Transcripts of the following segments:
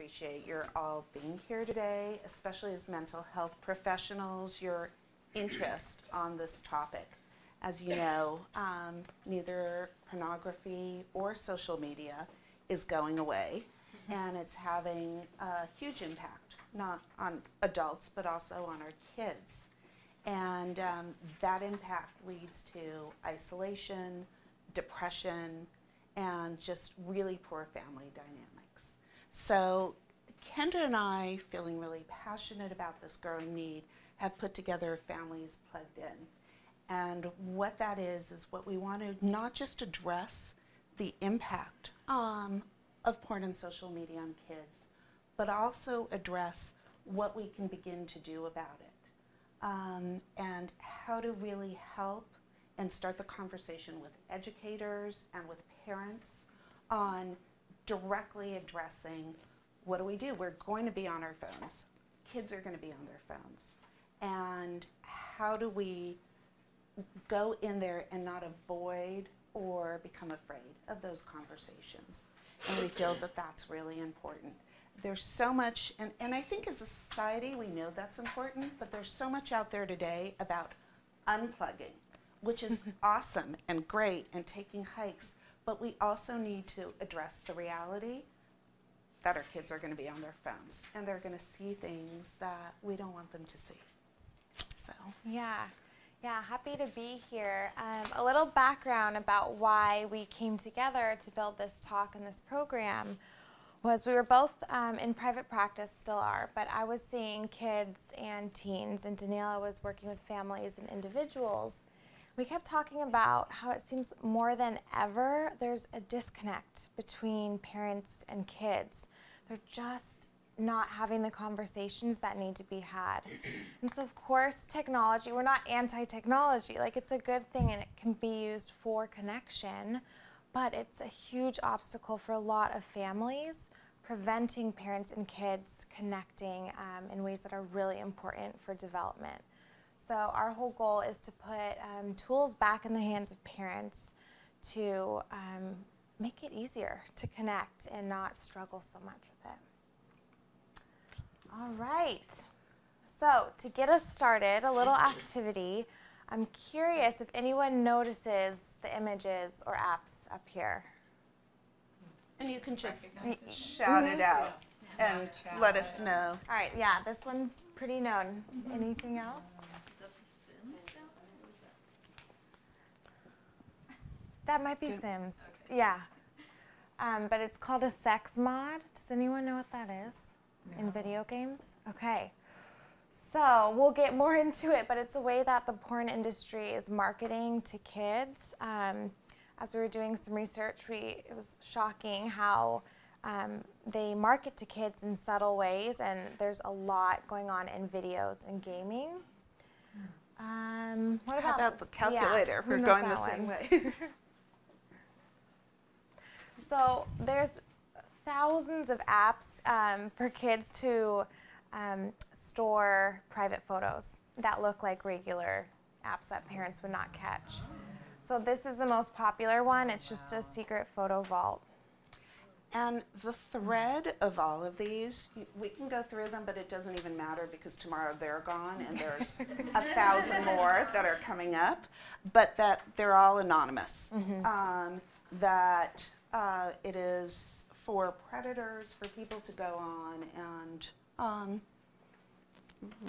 appreciate your all being here today, especially as mental health professionals, your interest on this topic. As you know, um, neither pornography or social media is going away, and it's having a huge impact, not on adults, but also on our kids. And um, that impact leads to isolation, depression, and just really poor family dynamics. So, Kendra and I, feeling really passionate about this growing need, have put together Families Plugged In. And what that is, is what we want to not just address the impact um, of porn and social media on kids, but also address what we can begin to do about it um, and how to really help and start the conversation with educators and with parents on directly addressing what do we do? We're going to be on our phones. Kids are going to be on their phones. And how do we go in there and not avoid or become afraid of those conversations? And we feel that that's really important. There's so much, and, and I think as a society we know that's important, but there's so much out there today about unplugging, which is awesome and great, and taking hikes. But we also need to address the reality that our kids are going to be on their phones and they're going to see things that we don't want them to see. So, yeah. Yeah, happy to be here. Um, a little background about why we came together to build this talk and this program was we were both um, in private practice, still are, but I was seeing kids and teens, and Daniela was working with families and individuals. We kept talking about how it seems more than ever there's a disconnect between parents and kids. They're just not having the conversations that need to be had. And so, of course, technology, we're not anti technology. Like, it's a good thing and it can be used for connection, but it's a huge obstacle for a lot of families, preventing parents and kids connecting um, in ways that are really important for development. So, our whole goal is to put um, tools back in the hands of parents to um, make it easier to connect and not struggle so much with it. All right. So, to get us started, a little activity. I'm curious if anyone notices the images or apps up here. And you can just shout it out and let us know. All right, yeah, this one's pretty known. Anything else? That might be Sims. Yeah. Um, but it's called a sex mod. Does anyone know what that is in video games? Okay. So we'll get more into it, but it's a way that the porn industry is marketing to kids. Um, as we were doing some research, we, it was shocking how um, they market to kids in subtle ways, and there's a lot going on in videos and gaming. Um, what about, about the calculator? Yeah, We're going the same way. So there's thousands of apps um, for kids to um, store private photos that look like regular apps that parents would not catch. So this is the most popular one. It's just a secret photo vault. And the thread of all of these, we can go through them, but it doesn't even matter because tomorrow they're gone and there's a thousand more that are coming up, but that they're all anonymous. Um, that uh, it is for predators, for people to go on and um,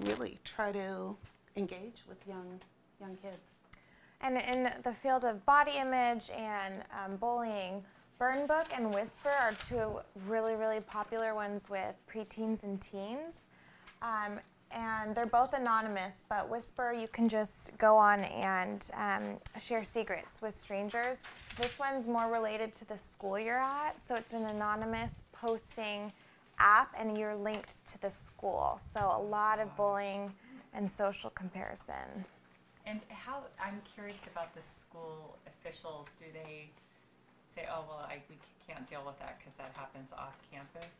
really try to engage with young, young kids. And in the field of body image and um, bullying, Burn Book and Whisper are two really, really popular ones with preteens and teens. Um, and they're both anonymous, but Whisper, you can just go on and um, share secrets with strangers. This one's more related to the school you're at, so it's an anonymous posting app, and you're linked to the school. So a lot of bullying and social comparison. And how, I'm curious about the school officials, do they say, oh, well, I, we can't deal with that because that happens off campus?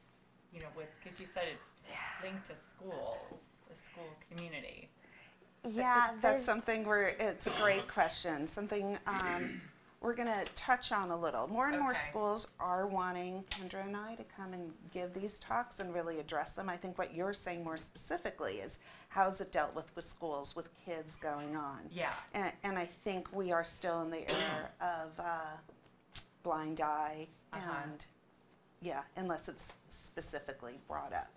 You know, with, because you said it's linked to schools, a school community. Yeah, That's something where it's a great question. Something um, we're going to touch on a little. More and more schools are wanting Kendra and I to come and give these talks and really address them. I think what you're saying more specifically is how's it dealt with with schools with kids going on. Yeah. And, and I think we are still in the era of uh, blind eye Uh-huh. and, yeah, unless it's specifically brought up.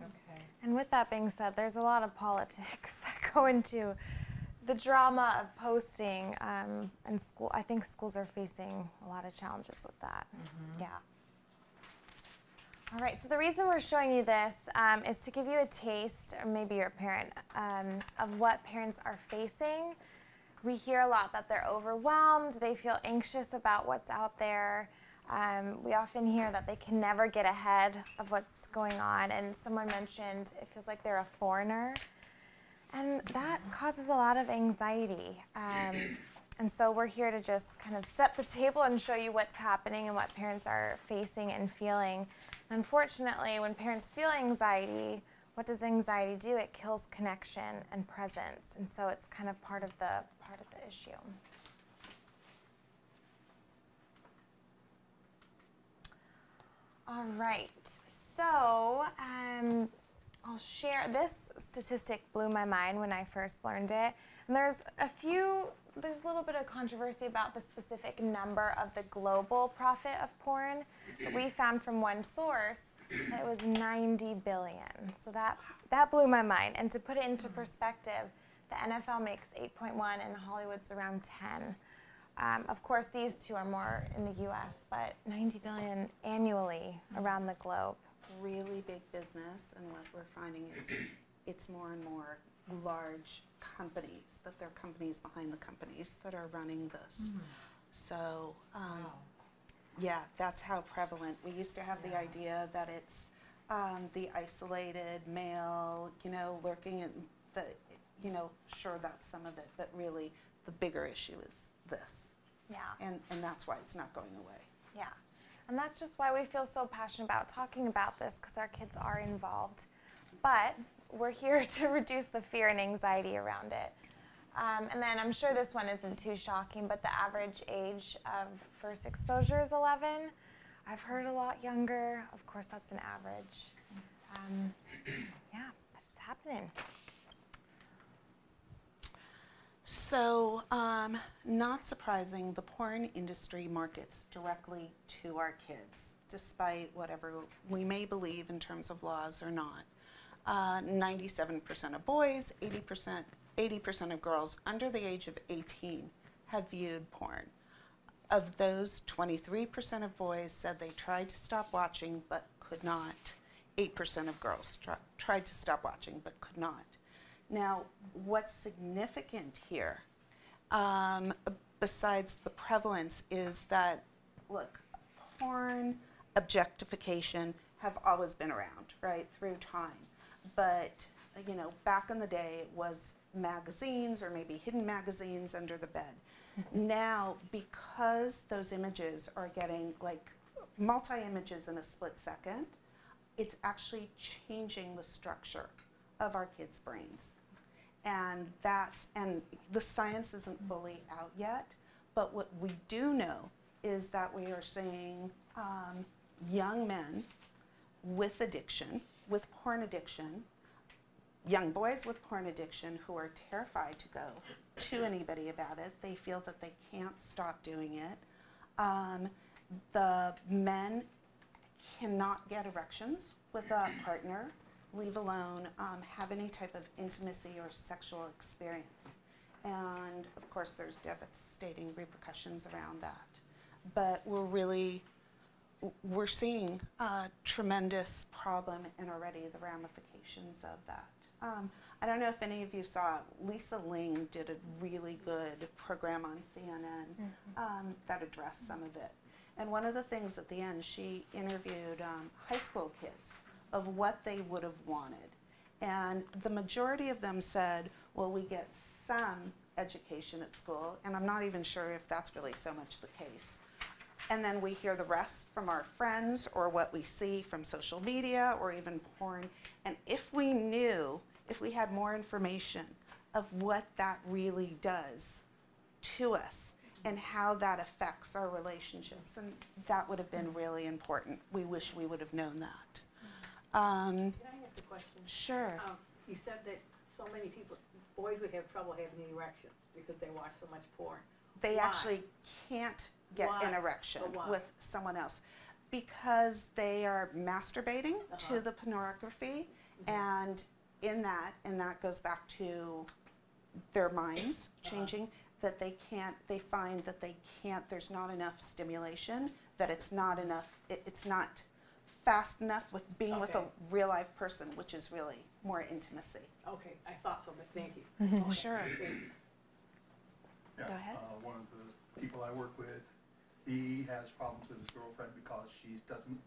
Okay. And with that being said, there's a lot of politics that go into the drama of posting, um, and school. I think schools are facing a lot of challenges with that. Yeah. All right. So the reason we're showing you this um, is to give you a taste, or maybe you're a parent, um, of what parents are facing. We hear a lot that they're overwhelmed. They feel anxious about what's out there. Um, we often hear that they can never get ahead of what's going on. And someone mentioned it feels like they're a foreigner. And that causes a lot of anxiety. Um, and so we're here to just kind of set the table and show you what's happening and what parents are facing and feeling. Unfortunately, when parents feel anxiety, what does anxiety do? It kills connection and presence. And so it's kind of part of the part of the issue. All right. So, um, I'll share this statistic blew my mind when I first learned it. And there's a few there's a little bit of controversy about the specific number of the global profit of porn. But we found from one source that it was 90 billion. So that that blew my mind. And to put it into perspective, the NFL makes 8.1 and Hollywood's around 10. Um, of course, these two are more in the U.S., but 90 billion annually around the globe. really big business, and what we're finding is it's more and more large companies, that they're companies behind the companies that are running this. So, um, Wow. yeah, that's how prevalent. We used to have the idea that it's um, the isolated male, you know, lurking in the, you know, sure, that's some of it, but really the bigger issue is this. Yeah. And, and that's why it's not going away. Yeah. And that's just why we feel so passionate about talking about this because our kids are involved. But we're here to reduce the fear and anxiety around it. Um, and then I'm sure this one isn't too shocking, but the average age of first exposure is 11. I've heard a lot younger. Of course, that's an average. Um, yeah, it's happening. So, um, not surprising, the porn industry markets directly to our kids, despite whatever we may believe in terms of laws or not. Uh, 97% of boys, 80%, 80% of girls under the age of 18 have viewed porn. Of those, 23% of boys said they tried to stop watching but could not. 8% of girls tr- tried to stop watching but could not. Now, what's significant here, um, besides the prevalence, is that, look, porn, objectification have always been around, right, through time. But, you know, back in the day, it was magazines or maybe hidden magazines under the bed. Now, because those images are getting like multi images in a split second, it's actually changing the structure of our kids' brains. And that's, and the science isn't fully out yet, but what we do know is that we are seeing um, young men with addiction, with porn addiction, young boys with porn addiction who are terrified to go to anybody about it. They feel that they can't stop doing it. Um, the men cannot get erections with a partner, leave alone um, have any type of intimacy or sexual experience. And of course, there's devastating repercussions around that. But we're really, we're seeing a tremendous problem and already the ramifications of that. Um, I don't know if any of you saw, Lisa Ling did a really good program on CNN um, that addressed some of it. And one of the things at the end, she interviewed um, high school kids of what they would have wanted. And the majority of them said, well, we get some education at school, and I'm not even sure if that's really so much the case. And then we hear the rest from our friends or what we see from social media or even porn. And if we knew, if we had more information of what that really does to us and how that affects our relationships. And that would have been really important. We wish we would have known that. Um, Can I ask a question? sure. Um, You said that so many people, boys would have trouble having erections because they watch so much porn. They Why? actually can't get an erection with someone else because they are masturbating to Uh-huh. the pornography Mhm. and in that and that goes back to their minds Uh-huh. changing that they can't they find that they can't there's not enough stimulation that it's not enough it, it's not fast enough with being with a real live person which is really more intimacy Okay, I thought so, but thank you. Mhm. Okay, Sure. you. Yeah, Go ahead. uh, One of the people I work with, he has problems with his girlfriend because she doesn't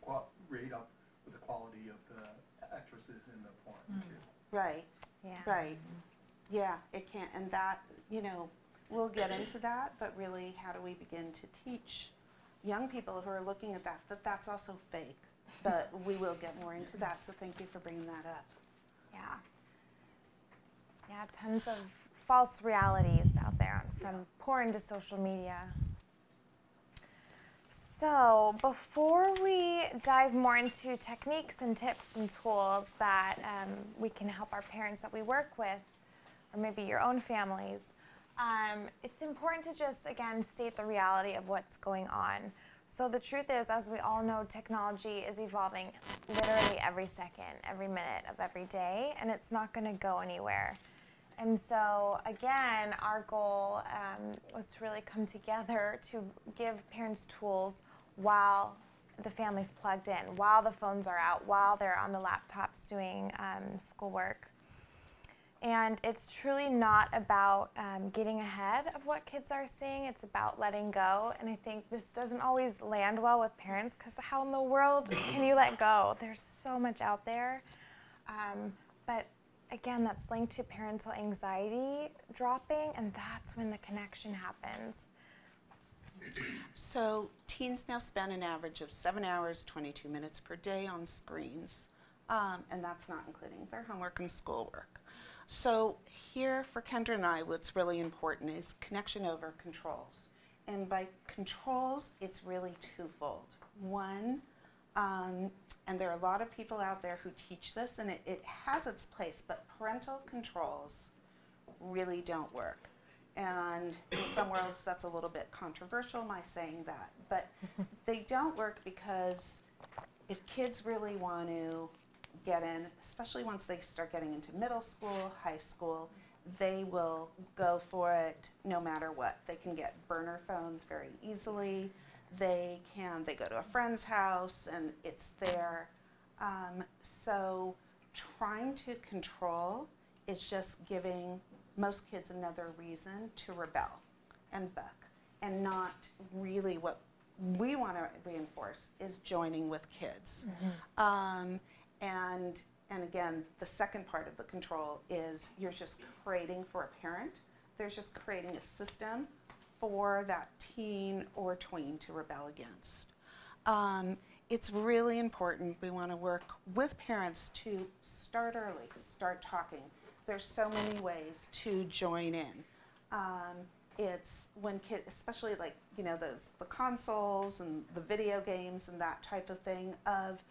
qua- rate up with the quality of the actresses in the porn material. right Yeah. Right. Yeah, it can't, and that, you know, we'll get into that, but really, how do we begin to teach young people who are looking at that, that that's also fake? But we will get more into that, so thank you for bringing that up. Yeah. Yeah, tons of false realities out there from porn to social media. So, before we dive more into techniques and tips and tools that um, we can help our parents that we work with, or maybe your own families, um, it's important to just, again, state the reality of what's going on. So, the truth is, as we all know, technology is evolving literally every second, every minute of every day, and it's not going to go anywhere. And so, again, our goal um, was to really come together to give parents tools while the family's plugged in, while the phones are out, while they're on the laptops doing um, schoolwork. And it's truly not about um, getting ahead of what kids are seeing, it's about letting go. And I think this doesn't always land well with parents because how in the world can you let go? There's so much out there. Um, but again, that's linked to parental anxiety dropping, and that's when the connection happens. So, teens now spend an average of seven hours, 22 minutes per day on screens, um, and that's not including their homework and schoolwork. So, here for Kendra and I, what's really important is connection over controls. And by controls, it's really twofold. One, um, and there are a lot of people out there who teach this, and it, it has its place, but parental controls really don't work. And in some worlds, that's a little bit controversial, my saying that. But they don't work because if kids really want to get in, especially once they start getting into middle school, high school, they will go for it no matter what. They can get burner phones very easily. They can, they go to a friend's house and it's there. Um, so trying to control is just giving most kids another reason to rebel and buck and not really what we want to reinforce is joining with kids. Um, and and again, the second part of the control is you're just creating for a parent. There's just creating a system for that teen or tween to rebel against. Um, it's really important. We want to work with parents to start early, start talking. There's so many ways to join in. Um, it's when kids, especially like you know those the consoles and the video games and that type of thing. Of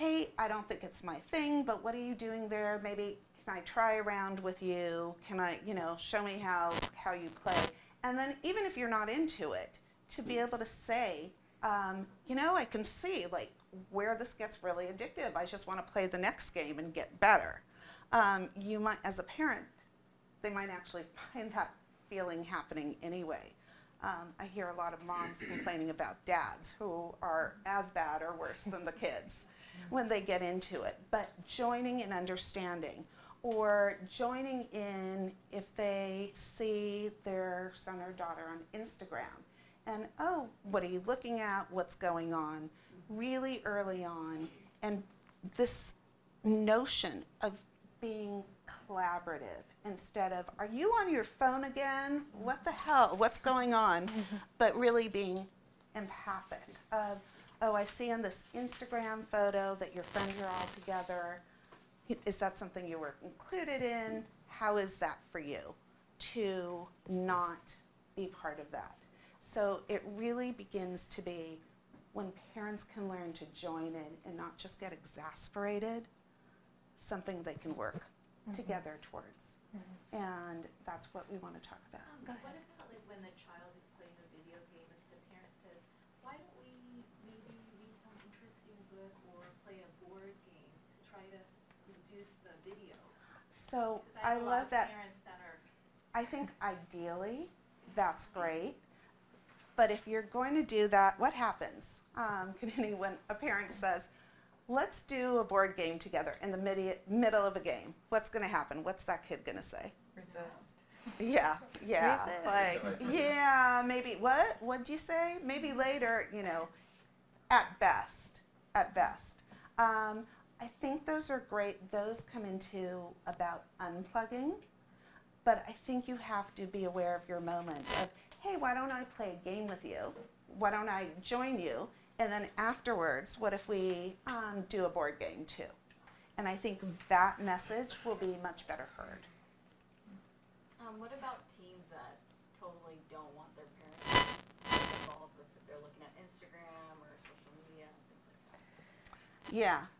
hey, I don't think it's my thing, but what are you doing there? Maybe can I try around with you? Can I, you know, show me how how you play? And then even if you're not into it, to be able to say, um, you know, I can see like where this gets really addictive. I just want to play the next game and get better. Um, you might, as a parent, they might actually find that feeling happening anyway. Um, I hear a lot of moms complaining about dads who are as bad or worse than the kids when they get into it. But joining and understanding, or joining in if they see their son or daughter on Instagram and, oh, what are you looking at? What's going on? Really early on. And this notion of being collaborative instead of, are you on your phone again? What the hell? What's going on? but really being empathic of, oh, I see on this Instagram photo that your friends are all together. Is that something you were included in? How is that for you to not be part of that. So it really begins to be when parents can learn to join in and not just get exasperated, something they can work together towards. And that's what we want to talk about. Um, Go what ahead. about like when the child is playing a video game, if the parent says, why don't we maybe read some interesting book or play a board game to try to reduce the video? So 'Cause I have a lot love that. That are, I think ideally, that's great. But if you're going to do that, what happens? Um, can anyone, a parent says, let's do a board game together in the midi- middle of a game. What's going to happen? What's that kid going to say? Resist. Yeah, yeah. Resist. Like, yeah, maybe, what? What'd you say? Maybe later, you know, at best, at best. Um, I think those are great. Those come into about unplugging. But I think you have to be aware of your moment of, hey, why don't I play a game with you? Why don't I join you? And then afterwards, what if we um, do a board game too? And I think that message will be much better heard. um, what about teens that totally don't want their parents involved with if they're looking at Instagram or social media and things like that? That-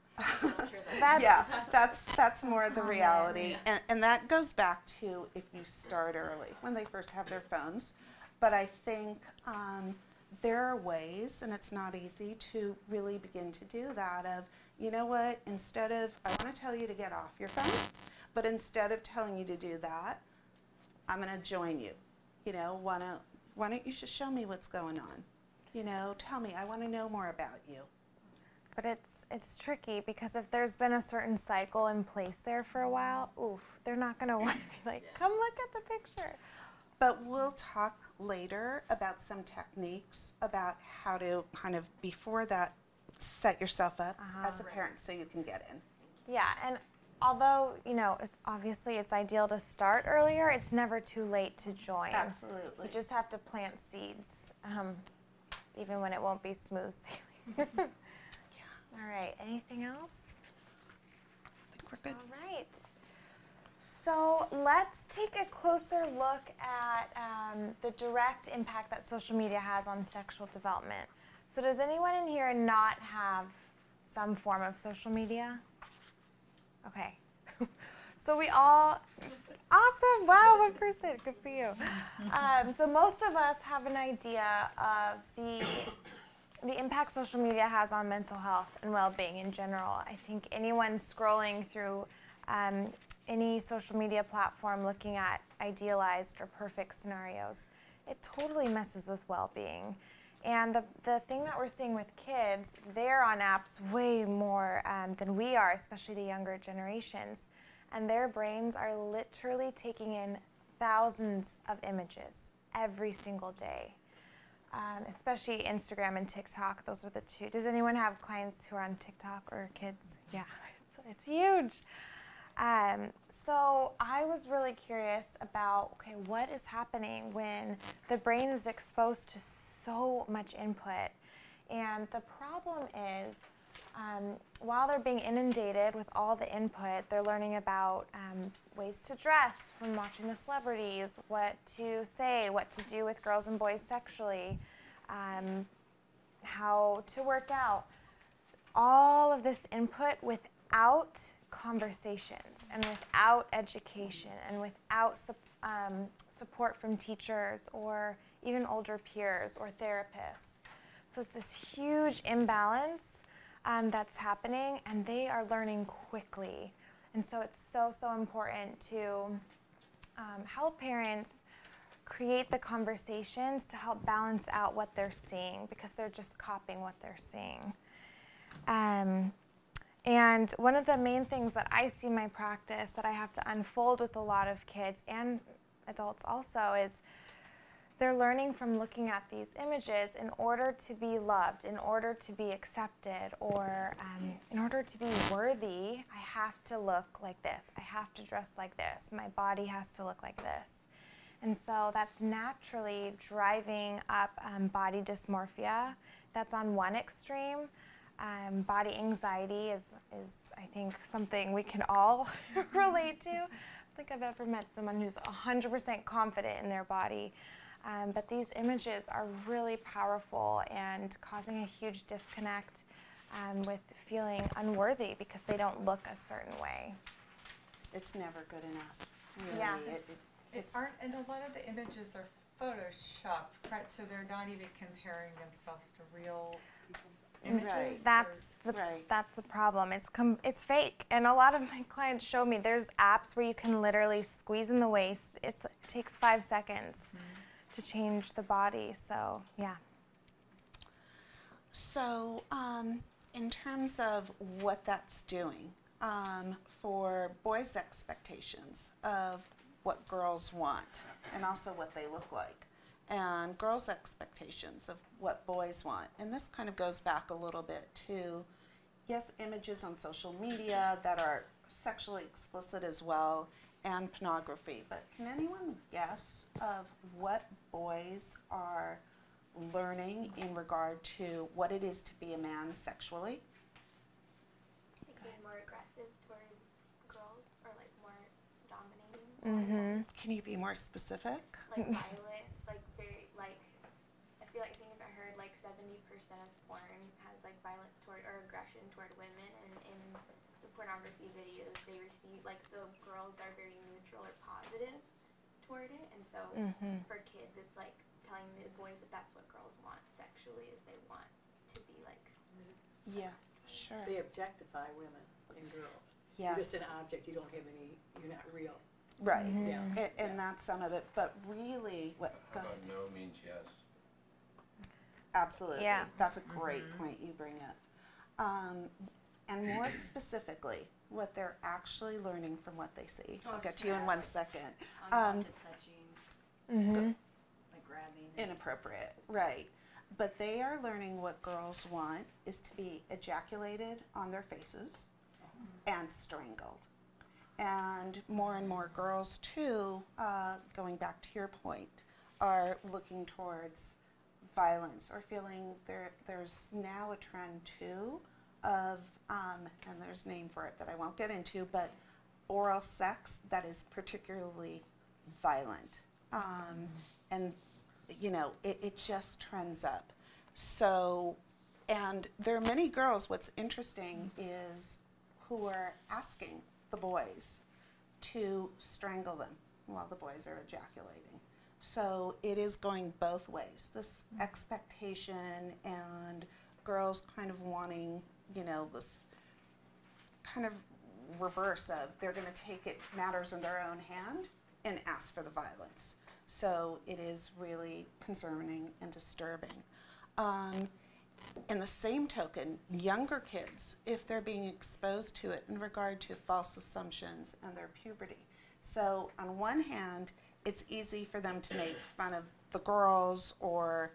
That's- yes, that's that's more the reality, and, and that goes back to if you start early when they first have their phones. But I think um, there are ways, and it's not easy to really begin to do that. Of you know what, instead of I want to tell you to get off your phone, but instead of telling you to do that, I'm going to join you. You know, wanna why don't you just show me what's going on? You know, tell me. I want to know more about you. But it's it's tricky because if there's been a certain cycle in place there for a while, oof, they're not gonna want to be like, Yeah. come look at the picture. But we'll talk later about some techniques about how to kind of before that set yourself up Uh-huh. as a parent so you can get in. Yeah, and although you know, it's, obviously it's ideal to start earlier, it's never too late to join. Absolutely. You just have to plant seeds, um, even when it won't be smooth sailing. All right. Anything else? I think we're good. All right. So let's take a closer look at um, the direct impact that social media has on sexual development. So, does anyone in here not have some form of social media? Okay. so, we all, awesome. Wow, one person. Good for you. Um, so, most of us have an idea of the the impact social media has on mental health and well-being in general. I think anyone scrolling through um, any social media platform looking at idealized or perfect scenarios, it totally messes with well-being. And the, the thing that we're seeing with kids, they're on apps way more um, than we are, especially the younger generations. And their brains are literally taking in thousands of images every single day um, especially Instagram and TikTok. Those are the two. Does anyone have clients who are on TikTok or kids? Yeah, it's, it's huge. Um, so I was really curious about okay, what is happening when the brain is exposed to so much input, and the problem is. Um, while they're being inundated with all the input, they're learning about um, ways to dress from watching the celebrities, what to say, what to do with girls and boys sexually, um, how to work out. All of this input without conversations and without education and without sup- um, support from teachers or even older peers or therapists. So it's this huge imbalance um, that's happening, and they are learning quickly. And so it's so, so important to um, help parents create the conversations to help balance out what they're seeing because they're just copying what they're seeing. Um, and one of the main things that I see in my practice that I have to unfold with a lot of kids and adults also is they're learning from looking at these images in order to be loved, in order to be accepted, or um, in order to be worthy, I have to look like this. I have to dress like this. My body has to look like this. And so that's naturally driving up um, body dysmorphia. That's on one extreme. Um, body anxiety is, is, I think, something we can all relate to. I don't think I've ever met someone who's 100% confident in their body. Um, but these images are really powerful and causing a huge disconnect um, with feeling unworthy because they don't look a certain way. It's never good enough. Really. Yeah. It, it, It it's, aren't, and a lot of the images are photoshopped, right, so they're not even comparing themselves to real images. Right. That's the Right. that's the problem. It's com- it's fake, and a lot of my clients show me there's apps where you can literally squeeze in the waist. It's, it takes five seconds to change the body. So yeah. So, um, in terms of what that's doing um, for boys' expectations of what girls want and also what they look like, and girls' expectations of what boys want. And this kind of goes back a little bit to, yes, images on social media that are sexually explicit as well, and pornography. But can anyone guess of what boys are learning in regard to what it is to be a man sexually? like being more aggressive toward girls or like more dominating. Mm-hmm. Can you be more specific? Like violence, like very like I feel like I think if I heard like seventy percent of porn has like violence toward or aggression toward women and in the pornography videos they receive like the girls are very neutral or positive toward it and so Mm-hmm. for kids it's like telling the boys that that's what girls want sexually is they want to be like Yeah, sure. They objectify women and girls. You're Yes, just an object, you don't have any, you're not real. right. Mhm. Yeah. A- And that's some of it, but really, what, go How ahead. about no means yes? Absolutely. Yeah. That's a great point you bring up. Um, and more specifically, what they're actually learning from what they see. I'll Oh, get to you in one second. Unwanted Um, touching, Mm-hmm. like grabbing. Inappropriate, right. But they are learning what girls want is to be ejaculated on their faces and strangled. And more and more girls, too, uh, going back to your point, are looking towards violence or feeling there, there's now a trend, too, of, um, and there's a name for it that I won't get into, but oral sex that is particularly violent. Um, and, you know, it, it just trends up. So, and there are many girls, what's interesting is who are asking the boys to strangle them while the boys are ejaculating. So it is going both ways. This expectation and girls kind of wanting, you know, this kind of reverse of they're going to take it matters in their own hand and ask for the violence. So it is really concerning and disturbing. Um, in the same token, younger kids, if they're being exposed to it in regard to false assumptions and their puberty. So, on one hand, it's easy for them to make fun of the girls or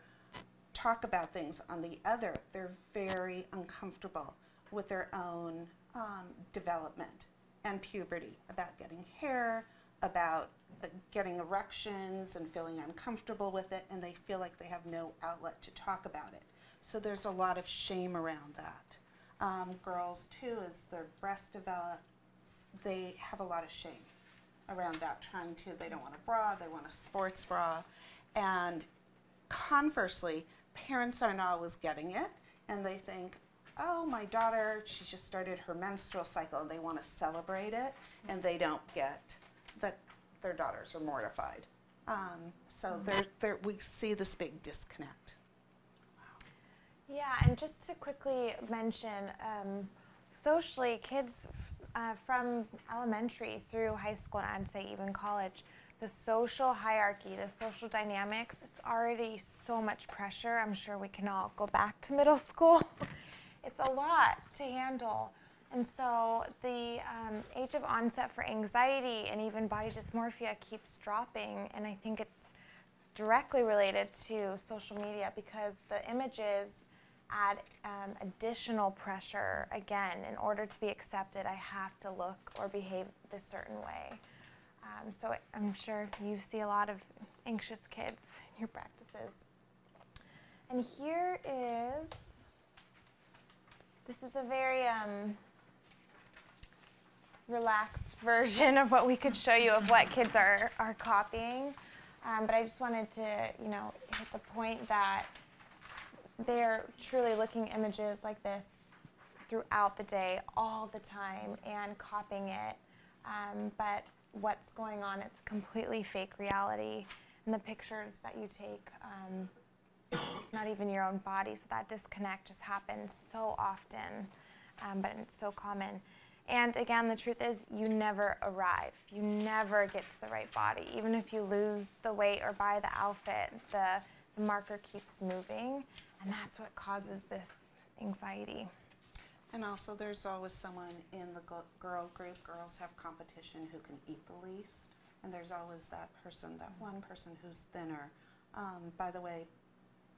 talk about things. On the other, they're very uncomfortable with their own um, development and puberty about getting hair, about uh, getting erections and feeling uncomfortable with it, and they feel like they have no outlet to talk about it. So there's a lot of shame around that. Um, girls, too, as their breasts develop, they have a lot of shame around that, trying to, they don't want a bra, they want a sports bra. And conversely, parents aren't always getting it, and they think, oh, my daughter, she just started her menstrual cycle, and they want to celebrate it, and they don't get that their daughters are mortified. Um, so there, there, we see this big disconnect. Yeah, and just to quickly mention, um, socially, kids uh, from elementary through high school, and I'd say even college, the social hierarchy, the social dynamics, it's already so much pressure. I'm sure we can all go back to middle school. it's a lot to handle. And so the um, age of onset for anxiety and even body dysmorphia keeps dropping, and I think it's directly related to social media because the images add um, additional pressure. Again, in order to be accepted, I have to look or behave this certain way. Um, so I'm sure you see a lot of anxious kids in your practices. And here is this is a very um, relaxed version of what we could show you of what kids are, are copying. Um, but I just wanted to, you know, hit the point that they're truly looking images like this throughout the day, all the time, and copying it. Um, but what's going on? It's a completely fake reality, and the pictures that you take. Um, it's not even your own body, so that disconnect just happens so often, um, but it's so common. And again, the truth is, you never arrive. You never get to the right body. Even if you lose the weight or buy the outfit, the, the marker keeps moving, and that's what causes this anxiety. And also, there's always someone in the girl group, girls have competition who can eat the least. And there's always that person, that one person who's thinner. Um, by the way,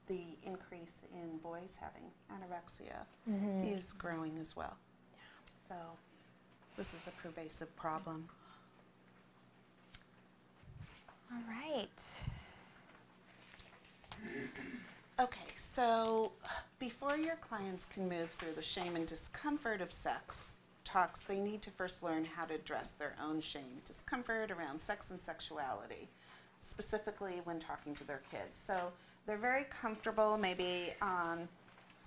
the increase in boys having anorexia is growing as well. So, this is a pervasive problem. All right. Okay, so before your clients can move through the shame and discomfort of sex talks, they need to first learn how to address their own shame, discomfort around sex and sexuality, specifically when talking to their kids. So they're very comfortable. Maybe um,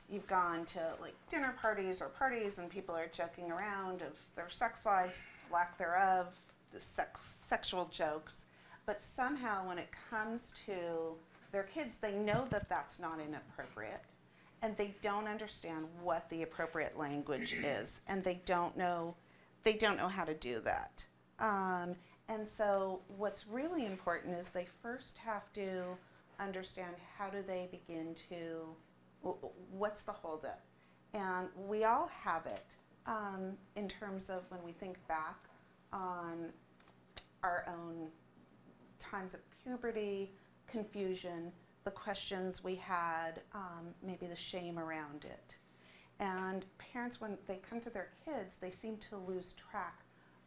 you've gone to like dinner parties or parties and people are joking around of their sex lives, lack thereof, the sex, sexual jokes. But somehow when it comes to their kids, they know that that's not inappropriate and they don't understand what the appropriate language is and they don't know they don't know how to do that. Um, and so what's really important is they first have to understand how do they begin to wh- wh- what's the holdup? And we all have it um, in terms of when we think back on our own times of puberty, confusion, the questions we had, um, maybe the shame around it. And parents, when they come to their kids, they seem to lose track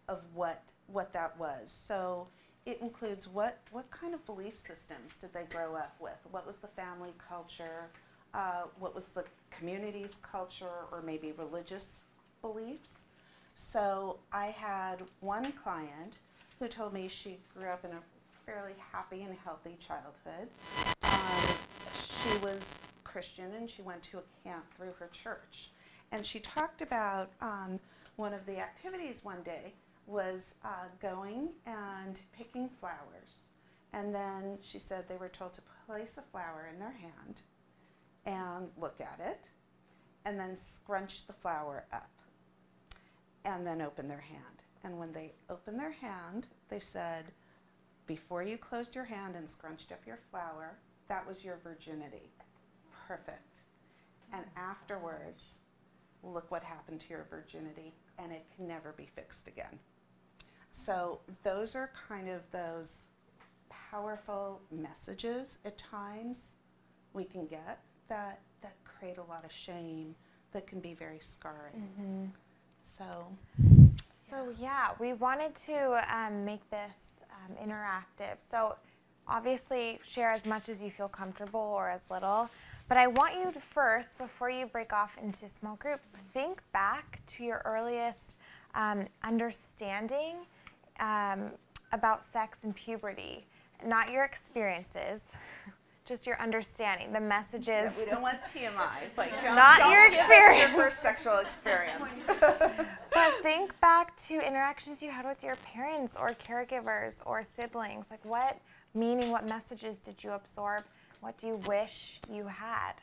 of what, what that was. So it includes what, what kind of belief systems did they grow up with? What was the family culture? Uh, what was the community's culture or maybe religious beliefs? So I had one client who told me she grew up in a fairly happy and healthy childhood. Um, she was Christian and she went to a camp through her church. And she talked about um, one of the activities one day was uh, going and picking flowers. And then she said they were told to place a flower in their hand and look at it and then scrunch the flower up and then open their hand. And when they opened their hand, they said, before you closed your hand and scrunched up your flower, that was your virginity. Perfect. And afterwards, look what happened to your virginity, and it can never be fixed again. So, those are kind of those powerful messages at times we can get that, that create a lot of shame that can be very scarring. So, So yeah, we wanted to um, make this um, interactive. So obviously, share as much as you feel comfortable or as little. But I want you to first, before you break off into small groups, think back to your earliest um, understanding um, about sex and puberty, not your experiences, just your understanding, the messages. Yeah, we don't want TMI. Like, don't, Not don't your give us experience. your first sexual experience. But think back to interactions you had with your parents or caregivers or siblings. Like, what meaning, what messages did you absorb? What do you wish you had?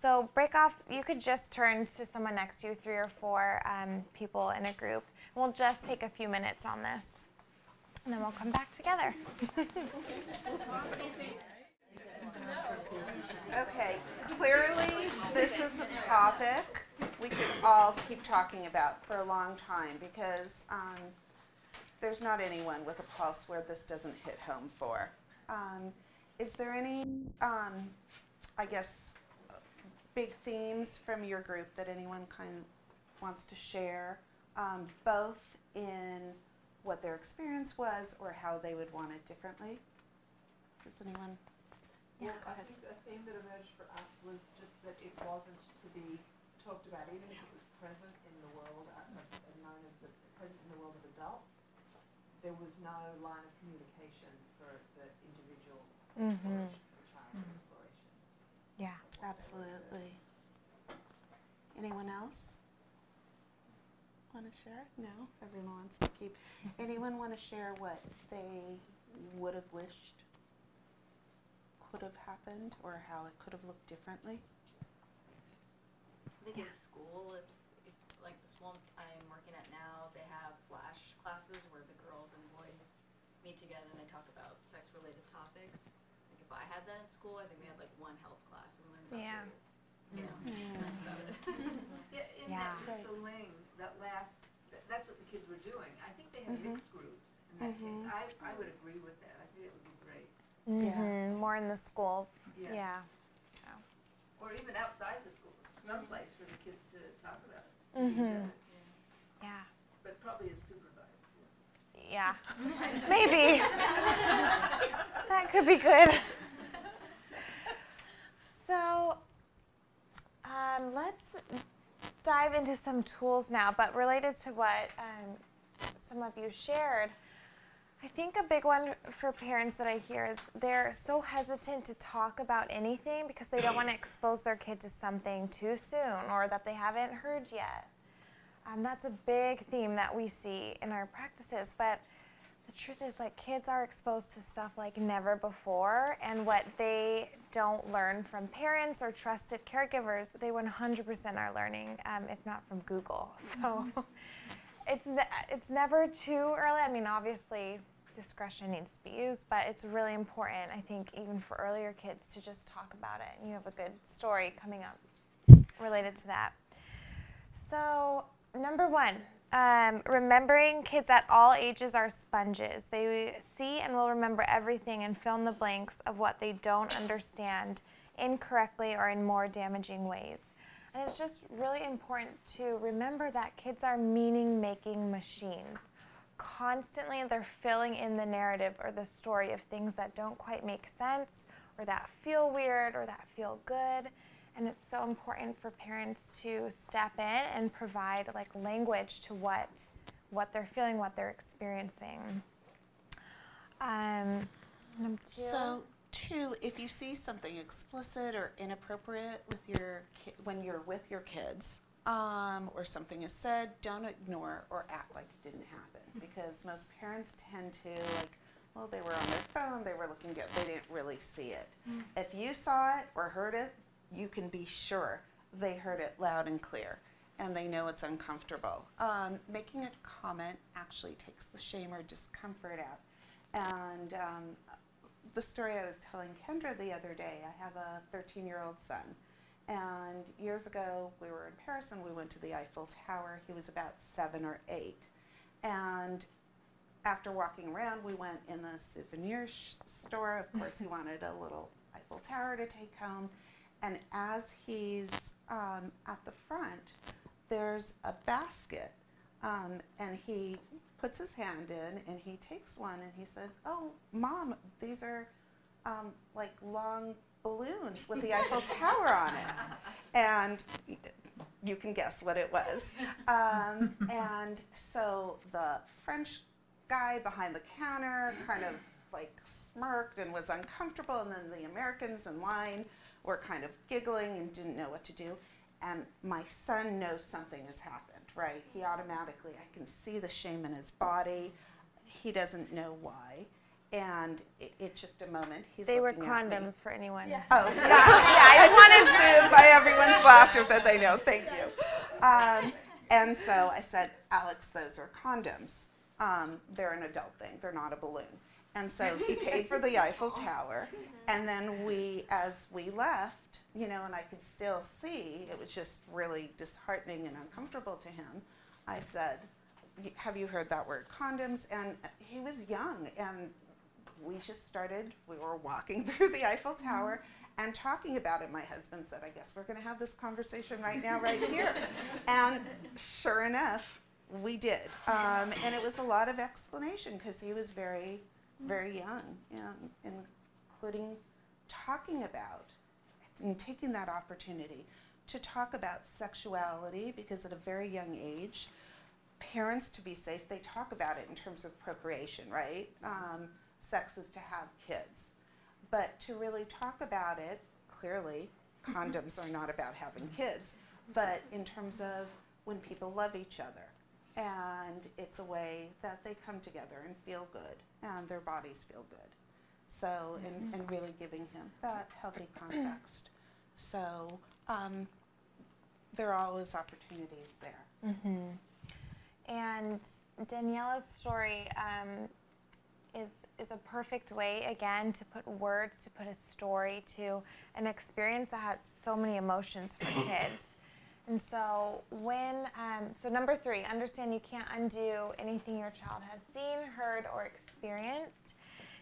So, break off. You could just turn to someone next to you, three or four um, people in a group. We'll just take a few minutes on this, and then we'll come back together. Okay, clearly, this is a topic we could all keep talking about for a long time because um, there's not anyone with a pulse where this doesn't hit home for. Um, is there any, um, I guess, big themes from your group that anyone kind of wants to share, um, both in what their experience was or how they would want it differently? Does anyone? Well, I think a theme that emerged for us was just that it wasn't to be talked about, even if it was present in the world, uh, of, of known as the present in the world of adults. There was no line of communication for the individuals Mhm. exploration, for child's exploration. Yeah. Absolutely. Anyone else want to share? No, everyone wants to keep. Anyone want to share what they would have wished could have happened or how it could have looked differently? I think in school, if, if, like the school I'm working at now, they have flash classes where the girls and boys meet together and they talk about sex-related topics. Like if I had that in school, I think we had like one health class and we learned about Yeah. periods. You know, Yeah. that's about it. Yeah, in Yeah. that Lisa Ling, that last, th- that's what the kids were doing. I think they had Mhm. mixed groups in that case. Mhm. I, I would agree with that. I think it would be great. Yeah. Mhm. More in the schools. Yeah. Yeah. Or even outside the schools, someplace for the kids to talk about it. with each Mhm. other. Yeah. But probably it's supervised too. Yeah. Maybe. that could be good. So, um, let's dive into some tools now, but related to what um, some of you shared. I think a big one for parents that I hear is they're so hesitant to talk about anything because they don't want to expose their kid to something too soon or that they haven't heard yet. Um, that's a big theme that we see in our practices, but the truth is like kids are exposed to stuff like never before and what they don't learn from parents or trusted caregivers they 100% are learning um, if not from google so it's, ne- it's never too early i mean obviously discretion needs to be used but it's really important i think even for earlier kids to just talk about it and you have a good story coming up related to that so number one um, remembering kids at all ages are sponges. They see and will remember everything and fill in the blanks of what they don't understand incorrectly or in more damaging ways. And it's just really important to remember that kids are meaning making machines. Constantly, they're filling in the narrative or the story of things that don't quite make sense or that feel weird or that feel good. And it's so important for parents to step in and provide like language to what what they're feeling what they're experiencing. Um, two So, two, if you see something explicit or inappropriate with your when you're with your kids, um, or something is said, don't ignore or act like it didn't happen because most parents tend to like, well, they were on their phone, they were looking at, they didn't really see it. If you saw it or heard it, you can be sure they heard it loud and clear and they know it's uncomfortable. Um, making a comment actually takes the shame or discomfort out. And um, the story I was telling Kendra the other day, I have a 13 year old son. And years ago, we were in Paris and we went to the Eiffel Tower. He was about seven or eight. And after walking around, we went in the souvenir store. Of course, he wanted a little Eiffel Tower to take home. And as he's um, at the front, there's a basket. Um, and he puts his hand in and he takes one and he says, Oh, mom, these are um, like long balloons with the Eiffel Tower on it. And you can guess what it was. Um, and so the French guy behind the counter kind of like smirked and was uncomfortable, and then the Americans in line were kind of giggling and didn't know what to do. And my son knows something has happened, right? He automatically, I can see the shame in his body. He doesn't know why. And it, it's just a moment. He's they were looking at me. condoms for anyone Oh, yeah, I I just want to assume by everyone's laughter that they know. Thank you. Um, and so I said, Alex, those are condoms. Um, they're an adult thing. They're not a balloon. And so he paid for the Eiffel Tower. And then we, as we left, you know, and I could still see it was just really disheartening and uncomfortable to him. I said, Have you heard that word condoms? And he was young. And we just started, we were walking through the Eiffel Tower and talking about it. My husband said, I guess we're going to have this conversation right now, right here. and sure enough, we did. Um, and it was a lot of explanation because he was very, very young, and, including talking about and taking that opportunity to talk about sexuality because at a very young age, parents, to be safe, they talk about it in terms of procreation, right? Um, sex is to have kids. but to really talk about it clearly, condoms are not about having kids, but in terms of when people love each other. And it's a way that they come together and feel good, and their bodies feel good. So, and, and really giving him that healthy context. So, um, there are always opportunities there. Mm-hmm. And Daniela's story um, is is a perfect way again to put words, to put a story to an experience that has so many emotions for kids. And so when um, so number three, understand you can't undo anything your child has seen, heard, or experienced.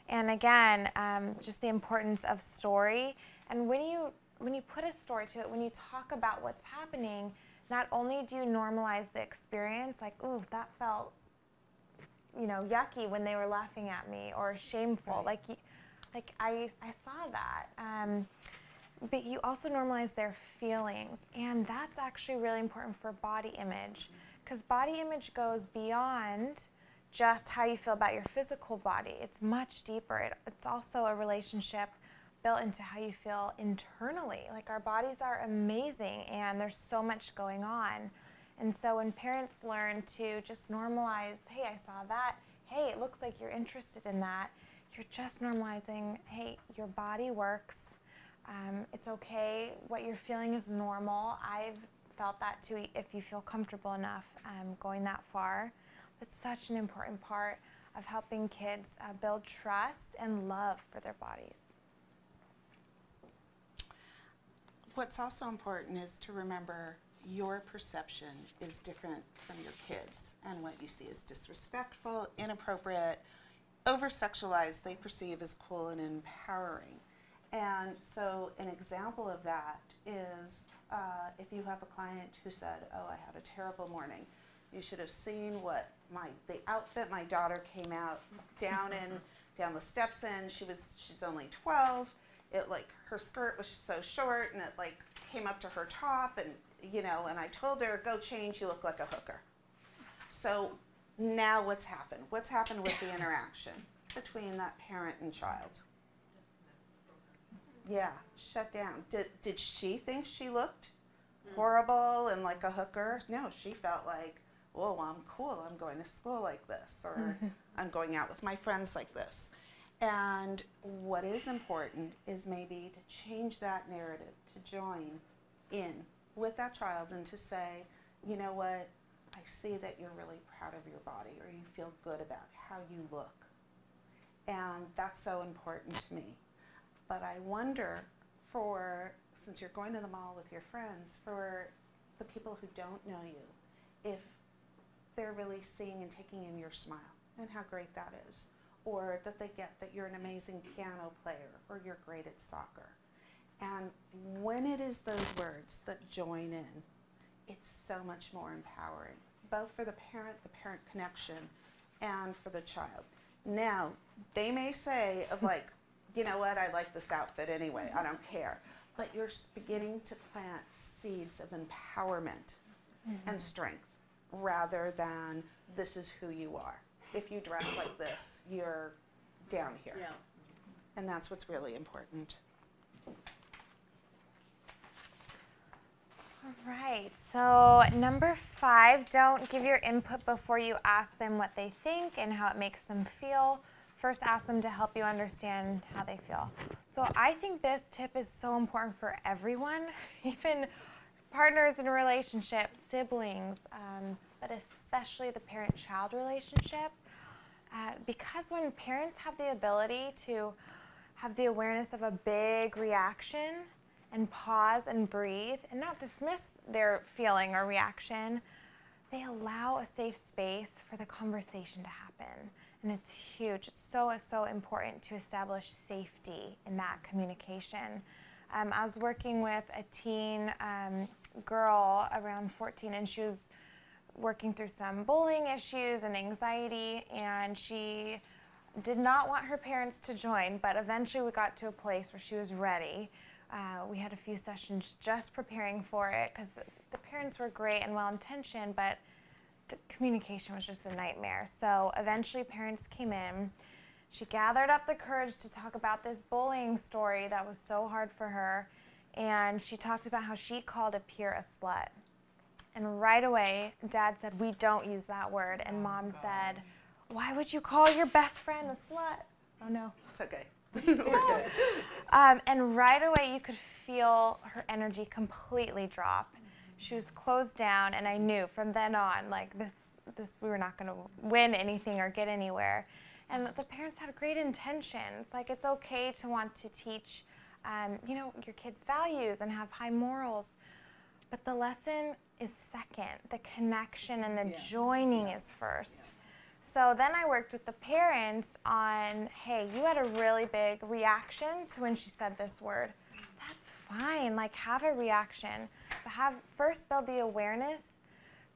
And again, um, just the importance of story. And when you when you put a story to it, when you talk about what's happening, not only do you normalize the experience, like, ooh, that felt, you know, yucky when they were laughing at me, or shameful, Right. like, like I, I saw that. Um, but you also normalize their feelings, and that's actually really important for body image, because body image goes beyond just how you feel about your physical body. It's much deeper. It, it's also a relationship built into how you feel internally. Like our bodies are amazing and there's so much going on. And so when parents learn to just normalize, hey, I saw that. Hey, it looks like you're interested in that. You're just normalizing, hey, your body works. Um, it's okay. What you're feeling is normal. I've felt that too if you feel comfortable enough um, going that far. It's such an important part of helping kids uh, build trust and love for their bodies. What's also important is to remember your perception is different from your kids, and what you see is disrespectful, inappropriate, over sexualized, they perceive as cool and empowering. And so, an example of that is uh, if you have a client who said, Oh, I had a terrible morning. You should have seen what my the outfit my daughter came out down in down the steps in. She was she's only 12. It like her skirt was so short and it like came up to her top and you know and I told her go change you look like a hooker. So now what's happened? What's happened with the interaction between that parent and child? Yeah, shut down. Did did she think she looked mm. horrible and like a hooker? No, she felt like, "Whoa, I'm cool. I'm going to school like this, or I'm going out with my friends like this." And what is important is maybe to change that narrative, to join in with that child and to say, "You know what? I see that you're really proud of your body, or you feel good about how you look." And that's so important to me. But I wonder for, since you're going to the mall with your friends, for the people who don't know you, if they're really seeing and taking in your smile and how great that is. Or that they get that you're an amazing piano player or you're great at soccer. And when it is those words that join in, it's so much more empowering, both for the parent, the parent connection, and for the child. Now, they may say, of like, you know what, I like this outfit anyway, I don't care. But you're beginning to plant seeds of empowerment and mm-hmm. strength rather than this is who you are. If you dress like this, you're down here. Yeah. And that's what's really important. Right, so number five, don't give your input before you ask them what they think and how it makes them feel. First, ask them to help you understand how they feel. So, I think this tip is so important for everyone, even partners in a relationship, siblings, um, but especially the parent child relationship. Uh, because when parents have the ability to have the awareness of a big reaction and pause and breathe and not dismiss their feeling or reaction, they allow a safe space for the conversation to happen. And it's huge. It's so, so important to establish safety in that communication. Um, I was working with a teen um, girl around 14, and she was working through some bullying issues and anxiety, and she did not want her parents to join, but eventually we got to a place where she was ready. Uh, we had a few sessions just preparing for it because the parents were great and well intentioned, but the communication was just a nightmare. So eventually, parents came in. she gathered up the courage to talk about this bullying story that was so hard for her. And she talked about how she called a peer a slut. And right away, dad said, We don't use that word. And mom said, Why would you call your best friend a slut? Oh no. It's okay. Um, and right away, you could feel her energy completely drop. She was closed down, and I knew from then on, like this, this we were not going to win anything or get anywhere. And the parents had great intentions. Like it's okay to want to teach, um, you know, your kids' values and have high morals, but the lesson is second. The connection and the Yeah. joining is first. So then I worked with the parents on, hey, you had a really big reaction to when she said this word. That's fine. Like have a reaction, but have first build the awareness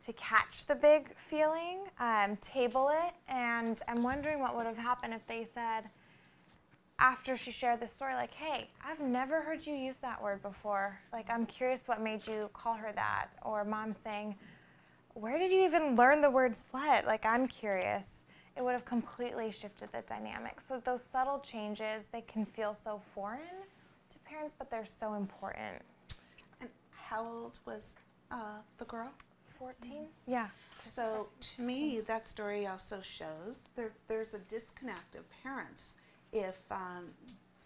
to catch the big feeling, um, table it, and I'm wondering what would have happened if they said after she shared this story, like, hey, I've never heard you use that word before. Like, I'm curious what made you call her that. Or mom saying, where did you even learn the word slut? Like, I'm curious. It would have completely shifted the dynamic. So, those subtle changes, they can feel so foreign to parents, but they're so important. And how old was uh, the girl? 14? Yeah. So to me, that story also shows there, there's a disconnect of parents if um,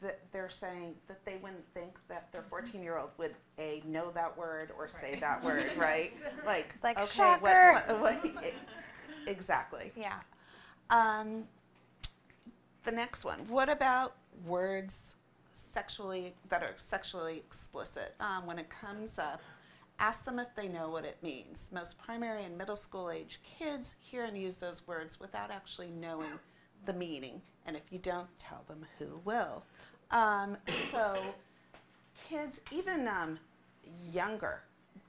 that they're saying that they wouldn't think that their 14 year old would a know that word or say that word, right? Like, It's like, okay, shocker. what, what, what exactly. Yeah. Um, the next one. What about words sexually that are sexually explicit? Um, when it comes up, ask them if they know what it means. Most primary and middle school age kids hear and use those words without actually knowing the meaning. And if you don't, tell them who will. Um, so kids, even um, younger,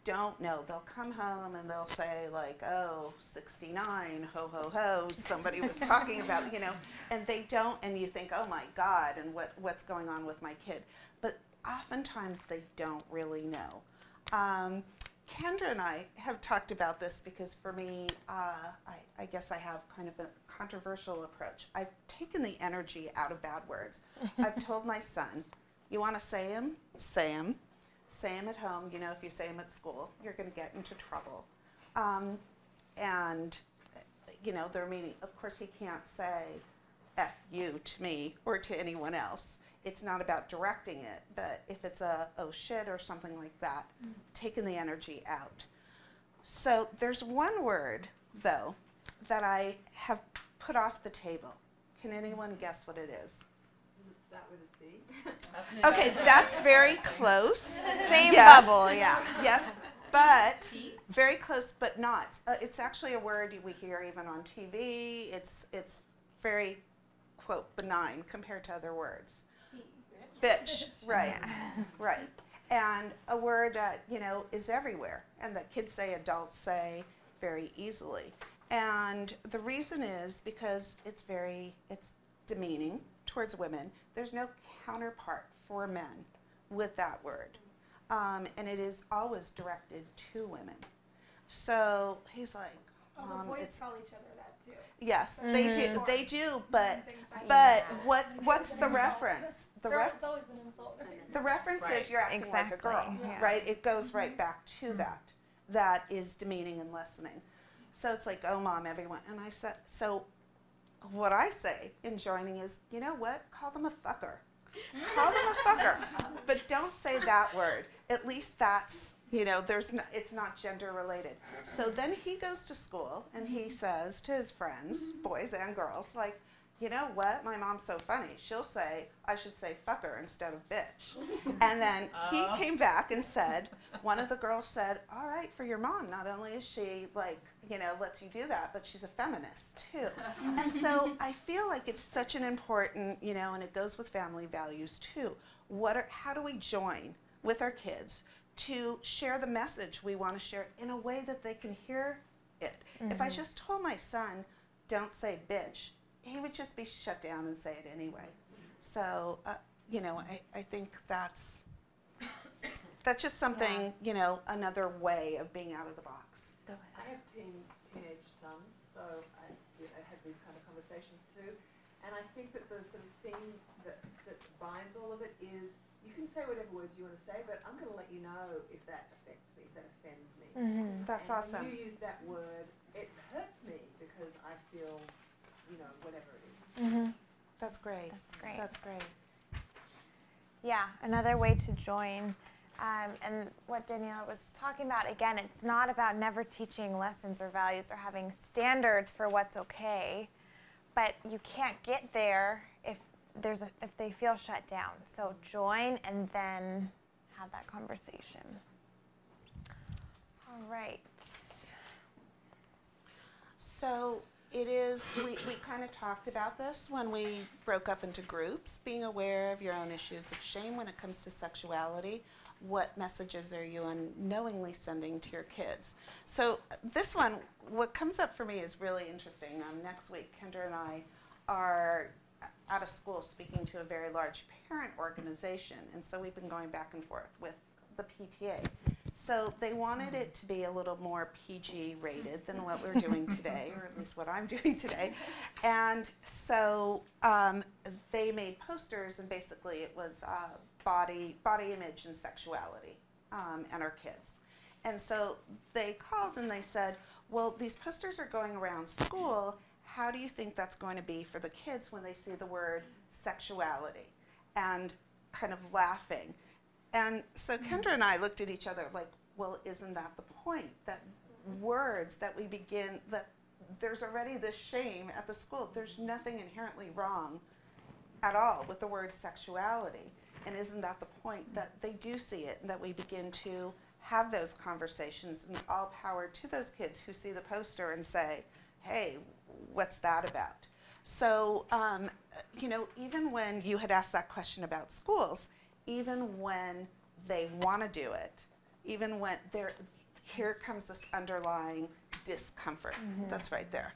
don't know. They'll come home and they'll say like, "Oh, 69, ho ho ho." Somebody was talking about, you know, and they don't. And you think, "Oh my God!" And what what's going on with my kid? But oftentimes they don't really know. Um, Kendra and I have talked about this because for me, uh, I, I guess I have kind of a controversial approach. I've taken the energy out of bad words. I've told my son, "You want to say him? Say him. say him at home. You know, if you say him at school, you're going to get into trouble. Um, and, you know, they're meaning, of course, he can't say F you to me or to anyone else. It's not about directing it, but if it's a oh shit or something like that, taking the energy out. So there's one word, though, that I have put off the table. Can anyone guess what it is? Does it start with a C? Okay, that's very close. Same Yes. bubble, yeah. Yes, but very close, but not. Uh, it's actually a word we hear even on TV. It's it's very quote benign compared to other words. Bitch, right, right, and a word that you know is everywhere, and that kids say, adults say very easily. And the reason is because it's very it's demeaning towards women. There's no counterpart for men with that word um, and it is always directed to women. So he's like, Oh, um, the boys it's, call each other that too. yes, they do, they do, but but what what's the reference? The They're- ref, It's always an insult. the reference is you're acting like a girl, yeah. right? It goes right back to that. That is demeaning and lessening. So it's like, oh, mom, everyone, and I said, so what I say in joining is, you know what? Call them a fucker. Call them a fucker, but don't say that word. At least that's you know there's no, it's not gender related. So then he goes to school and he says to his friends, boys and girls, like, you know what? My mom's so funny. She'll say I should say fucker instead of bitch. And then he Oh. came back and said, one of the girls said, all right, for your mom. Not only is she like you know lets you do that, but she's a feminist too. And so I feel like it's such an important, you know, and it goes with family values too. What are, how do we join with our kids to share the message we want to share in a way that they can hear it? If I mm-hmm. just told my son, don't say bitch, he would just be shut down and say it anyway. So, uh, you know, I, I think that's that's just something, you know, another way of being out of the box. Go I have teen, teenage sons, so I, you know, have these kind of conversations too. And I think that the sort of thing that, that binds all of it is you can say whatever words you want to say, but I'm going to let you know if that affects me, if that offends me. Mhm. That's and awesome. When you use that word, it hurts me because I feel, you know, whatever it is. Mhm. That's great. That's great. That's great. Yeah, another way to join. Um, and what Daniela was talking about, again, it's not about never teaching lessons or values or having standards for what's okay, but you can't get there if there's a, if they feel shut down. So join and then have that conversation. All right. So it is, we, we kind of talked about this when we broke up into groups, being aware of your own issues of shame when it comes to sexuality. What messages are you unknowingly sending to your kids? So this one, what comes up for me is really interesting. Um, next week, Kendra and I are out of school speaking to a very large parent organization, and so we've been going back and forth with the PTA. So they wanted it to be a little more PG rated than what we're doing today, or at least what I'm doing today. And so um, they made posters, and basically it was uh, body body image and sexuality, um, and our kids. And so they called and they said, "Well, these posters are going around school. How do you think that's going to be for the kids when they see the word sexuality?" And kind of laughing. And so Kendra and I looked at each other like, well, isn't that the point? That words that we begin, that there's already this shame at the school. There's nothing inherently wrong at all with the word sexuality. And isn't that the point? That they do see it and that we begin to have those conversations and all power to those kids who see the poster and say, hey, what's that about? So, um, you know, even when you had asked that question about schools, even when they want to do it, even when there, here comes this underlying discomfort. Mm-hmm. That's right there.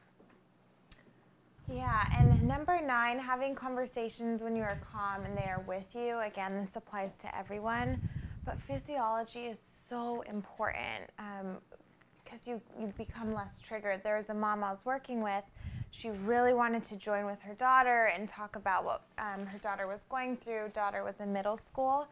Yeah, and number nine, having conversations when you are calm and they are with you. Again, this applies to everyone, but physiology is so important um, because you, you become less triggered. There was a mom I was working with. She really wanted to join with her daughter and talk about what um, her daughter was going through. Daughter was in middle school,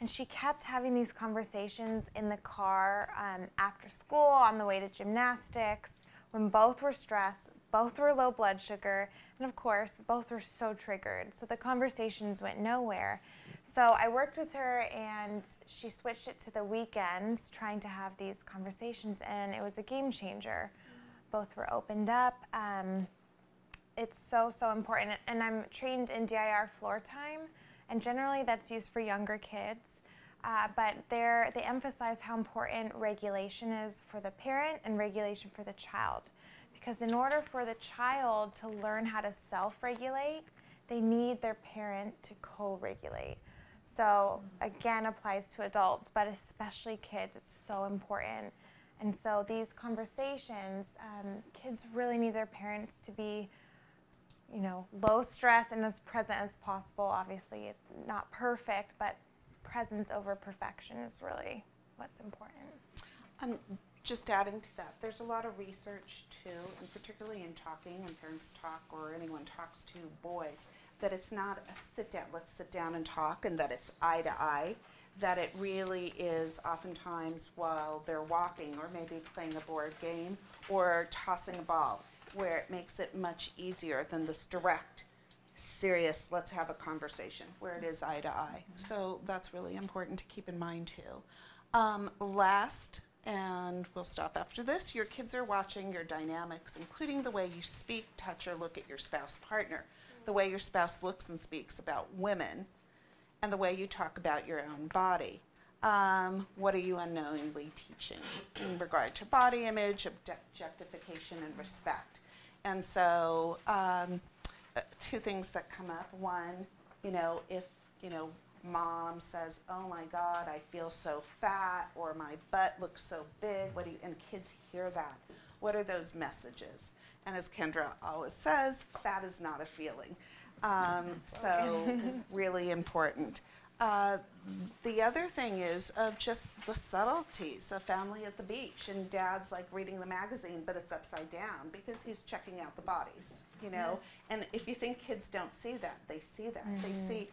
and she kept having these conversations in the car um, after school, on the way to gymnastics, when both were stressed, both were low blood sugar, and of course, both were so triggered. So the conversations went nowhere. So I worked with her and she switched it to the weekends, trying to have these conversations, and it was a game changer. Both were opened up. Um, it's so, so important. And I'm trained in DIR floor time, and generally that's used for younger kids. Uh, but they emphasize how important regulation is for the parent and regulation for the child. Because in order for the child to learn how to self regulate, they need their parent to co regulate. So, again, applies to adults, but especially kids. It's so important. And so, these conversations, um, kids really need their parents to be you know, low stress and as present as possible. Obviously, it's not perfect, but presence over perfection is really what's important. Just adding to that, there's a lot of research too, and particularly in talking, and parents talk or anyone talks to boys, that it's not a sit down, let's sit down and talk, and that it's eye to eye. That it really is oftentimes while they're walking or maybe playing a board game or tossing a ball, where it makes it much easier than this direct, serious, let's have a conversation, where it is eye to eye. So that's really important to keep in mind too. Um, last, and we'll stop after this, your kids are watching your dynamics, including the way you speak, touch, or look at your spouse partner, the way your spouse looks and speaks about women, and the way you talk about your own body. Um, what are you unknowingly teaching in regard to body image, objectification, and respect? And so, um, uh, two things that come up. One, you know, if, you know, mom says, oh my God, I feel so fat, or my butt looks so big, what do you, and kids hear that. What are those messages? And as Kendra always says, fat is not a feeling. Um, so, really important. Uh, the other thing is of just the subtleties A family at the beach and dad's like reading the magazine but it's upside down because he's checking out the bodies you know and if you think kids don't see that they see that they see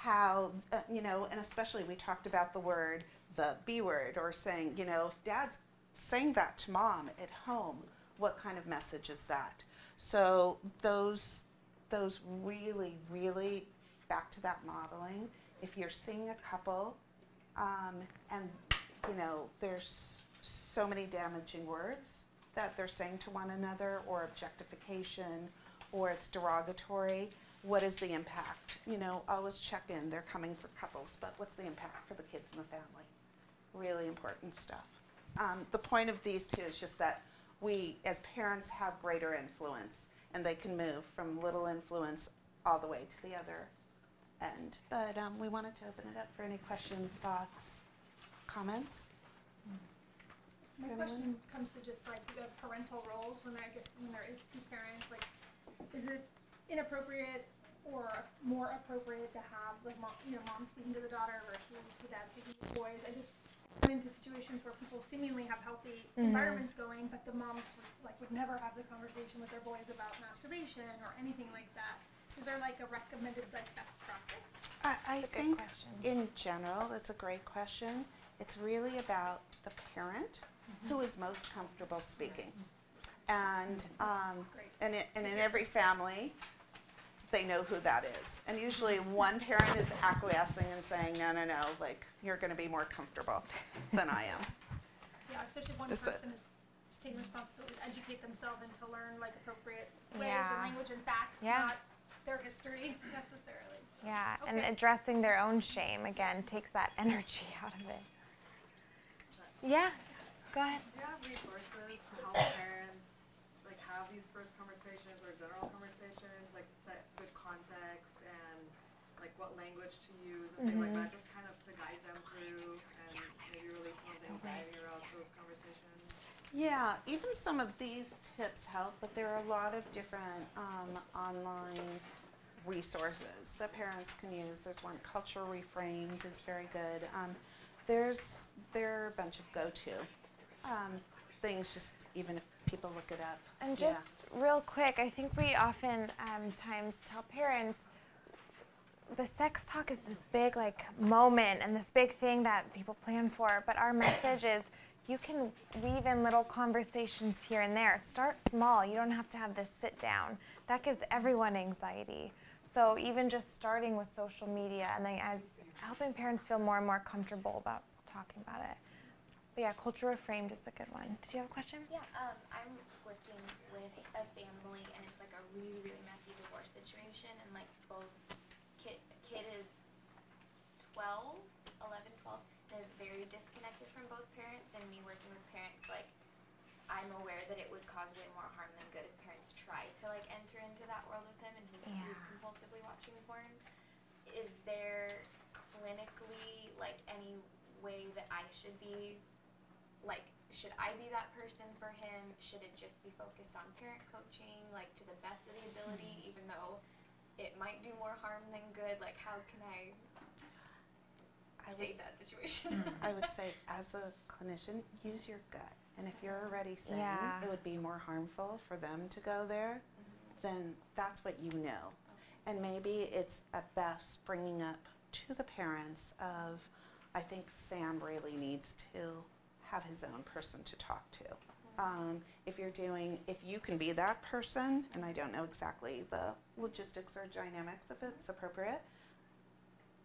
how uh, you know and especially we talked about the word the b word or saying you know if dad's saying that to mom at home what kind of message is that? So those those really really back to that modeling if you're seeing a couple um, and you know there's so many damaging words that they're saying to one another or objectification or it's derogatory what is the impact you know always check in they're coming for couples but what's the impact for the kids and the family really important stuff um, the point of these two is just that we as parents have greater influence and they can move from little influence all the way to the other end. But um, we wanted to open it up for any questions, thoughts, comments. My question comes to just like the parental roles when I guess when there is two parents, like is it inappropriate or more appropriate to have the mom, you know, mom speaking to the daughter versus the dad speaking to the boys? I just run into situations where people seemingly have healthy environments going, but the moms like would never have the conversation with their boys about masturbation or anything like that. Is there like a recommended like best practice? I, I That's a good think question. in general, that's a great question. It's really about the parent who is most comfortable speaking. And, um, and, it, and in every family, they know who that is. And usually one parent is acquiescing and saying, no, no, no, like, you're going to be more comfortable than I am. Yeah, especially if one Is person is, is taking responsibility to educate themselves and to learn like appropriate ways Yeah. and language and facts, Yeah. not their history necessarily. Yeah, and addressing their own shame again takes that energy out of it. Yeah, go ahead. Do you have resources to help parents like have these first conversations or general conversations, like set good context and like what language to use and things like that, just kind of to guide them through and maybe release some of the anxiety around those conversations? Yeah, even some of these tips help, but there are a lot of different um, online resources that parents can use. There's one, Culture Reframed is very good. Um, there's there are a bunch of go-to um, things. Just even if people look it up. And Yeah. just real quick, I think we often um, times tell parents the sex talk is this big like moment and this big thing that people plan for, but our message is you can weave in little conversations here and there. Start small. You don't have to have this sit down. That gives everyone anxiety. So even just starting with social media and then as helping parents feel more and more comfortable about talking about it. But yeah, culture reframed is a good one. Did you have a question? Yeah, um, I'm working with a family and it's like a really, really messy divorce situation and like both kid, is 12, 11, 12, and is very disconnected from both parents and me working with parents like I'm aware that it would cause way more harm than good if parents try to like enter into that world with him and he's, he's compulsively watching porn. Is there clinically like any way that I should be like should I be that person for him? Should it just be focused on parent coaching, like to the best of the ability, mm-hmm. even though it might do more harm than good? Like how can I I would save that situation? Mm. I would say, as a clinician, use your gut. And if you're already saying Yeah. it would be more harmful for them to go there, mm-hmm. then that's what you know. And maybe it's at best bringing up to the parents of, I think Sam really needs to have his own person to talk to. Um, if you're doing, if you can be that person, and I don't know exactly the logistics or dynamics if it's appropriate,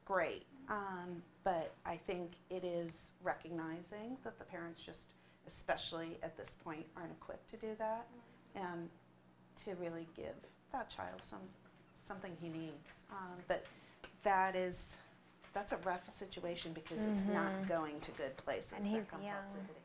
great. Um, but I think it is recognizing that the parents just, especially at this point, aren't equipped to do that, and to really give that child some something he needs. Um, but that is that's a rough situation because it's not going to good places. And that he's young. compulsivity.